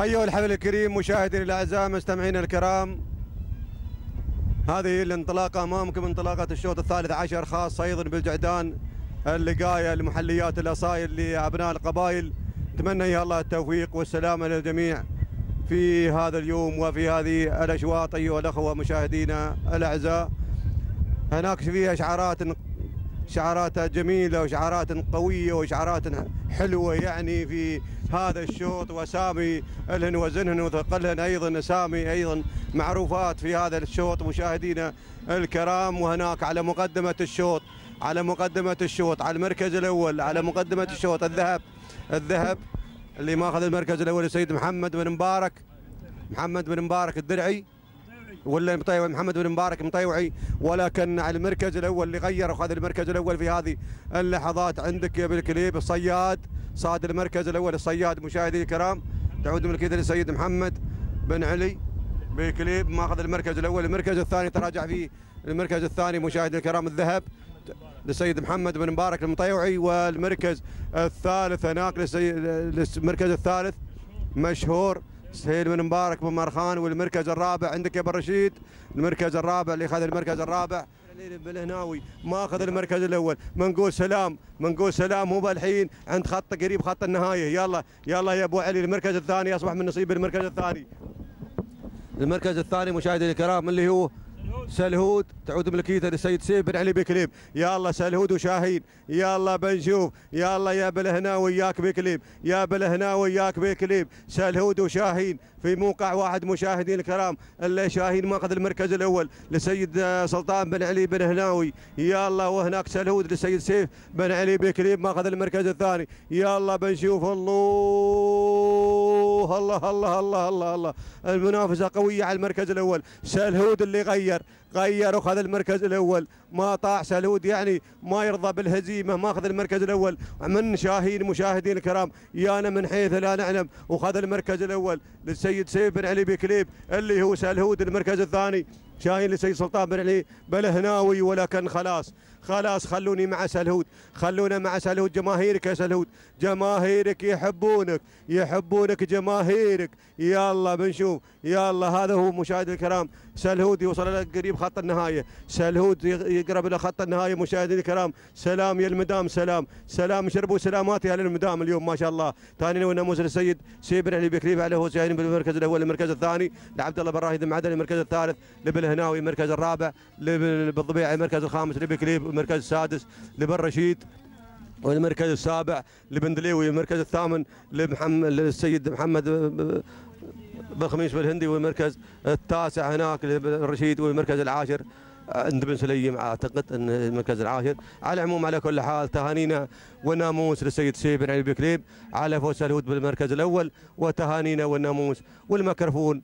أيها الحفل الكريم مشاهدينا الأعزاء مستمعينا الكرام هذه الانطلاقة أمامكم انطلاقة الشوط الثالث عشر خاصة أيضا بالجعدان اللقاية المحليات الأصايل لأبناء القبائل. نتمنى يا الله التوفيق والسلامة للجميع في هذا اليوم وفي هذه الأشواط أيها الأخوة مشاهدينا الأعزاء. هناك فيها شعارات شعارات جميلة وشعارات قوية وشعارات حلوة يعني في هذا الشوط. واسامي الهن وزنهن وثقلهن أيضا اسامي أيضا معروفات في هذا الشوط مشاهدينا الكرام. وهناك على مقدمة الشوط على مقدمة الشوط على المركز الأول على مقدمة الشوط. الذهب الذهب اللي ماخذ المركز الأول السيد محمد بن مبارك محمد بن مبارك الدرعي. ولا مطيوعي محمد بن مبارك مطيوعي ولكن على المركز الأول اللي غير وخذ المركز الأول في هذه اللحظات عندك يا بالكليب الصياد. صاد المركز الأول الصياد مشاهدي الكرام. تعود ملكيته للسيد محمد بن علي. بالكليب ماخذ المركز الأول المركز الثاني تراجع فيه المركز الثاني مشاهدي الكرام الذهب للسيد محمد بن مبارك المطيوعي والمركز الثالث هناك للمركز الثالث مشهور سهيل بن مبارك بن مرخان والمركز الرابع عندك يا أبو رشيد المركز الرابع اللي اخذ المركز الرابع. بالهناوي ما أخذ المركز الأول. منقول سلام منقول سلام هو الحين عند خط قريب خط النهاية. يلا يلا يا أبو علي المركز الثاني. أصبح من نصيب المركز الثاني. المركز الثاني مشاهدينا الكرام اللي هو سلهود تعود ملكيته للسيد سيف بن علي بكليب يا الله سلهود وشاهين. الله بنشوف الله يا بالهنا وياك بكليب يا بالهنا وياك بكليب سلهود وشاهين. في موقع واحد مشاهدين الكرام اللي شاهين ماخذ المركز الأول لسيد سلطان بن علي بن هناوي. الله وهناك سلهود لسيد سيف بن علي بكليب ماخذ المركز الثاني. الله بنشوف الله الله الله الله الله. الله المنافسة قوية على المركز الأول. سلهود اللي غير. غير وخذ المركز الأول. ما طاع سلود يعني ما يرضى بالهزيمة ما أخذ المركز الأول. من شاهين مشاهدين الكرام يانا من حيث لا نعلم. وخذ المركز الأول للسيد سيف بن علي بكليب اللي هو سلهود المركز الثاني. شاهين لسيد سلطان بن علي. بلهناوي ولكن خلاص. خلاص خلوني مع سلهود خلونا مع سلهود جماهيرك يا سلهود جماهيرك يحبونك. يحبونك جماهيرك. الله بنشوف. الله هذا هو مشاهد الكرام. سلهود يوصل قريب خط النهاية. سلهود يقرب إلى خط النهاية. مشاهدينا الكرام. سلام يا المدام. سلام. سلام شربوا سلامات يا المدام اليوم. ما شاء الله. ثاني ونموذج السيد. سيبر علي بكريف عليه هو بالمركز الأول المركز الثاني. لعبد الله بن راهد معدن المركز الثالث. لبالهناوي المركز الرابع بالضبيعي المركز الخامس لبكليب المركز السادس لبن رشيد والمركز السابع لبندليوي المركز الثامن لمحمد للسيد محمد بخميس بالهندي والمركز التاسع هناك للرشيد والمركز العاشر عند بن سليم أعتقد إن المركز العاشر. على العموم على كل حال تهانينا والناموس للسيد سيف بن علي بكليب على فوز الهود بالمركز الأول وتهانينا والناموس والميكروفون